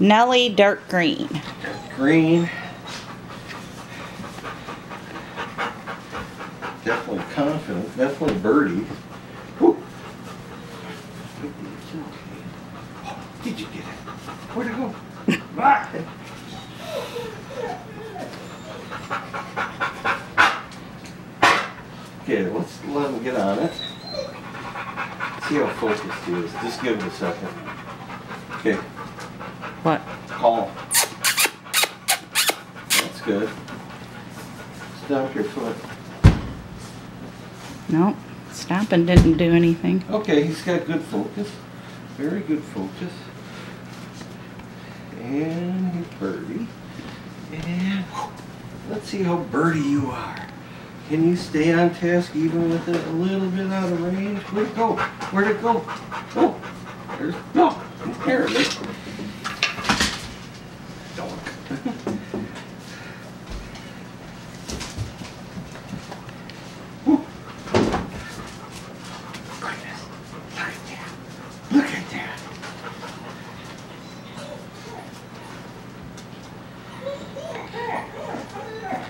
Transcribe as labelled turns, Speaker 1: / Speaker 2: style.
Speaker 1: Nellie dark green.
Speaker 2: green. Definitely confident, definitely birdie. Whew. Did you get it? Where'd it go? Ah! Okay, let's let him get on it. See how focused he is. Just give it a second. Okay,
Speaker 1: What?
Speaker 2: call. That's good. Stop your foot.
Speaker 1: Nope. Stopping didn't do anything.
Speaker 2: Okay, he's got good focus. Very good focus. And birdie. And let's see how birdie you are. Can you stay on task even with it a little bit out of range? Where'd it go? Where'd it go? Oh, there's, no, there it is. Yeah.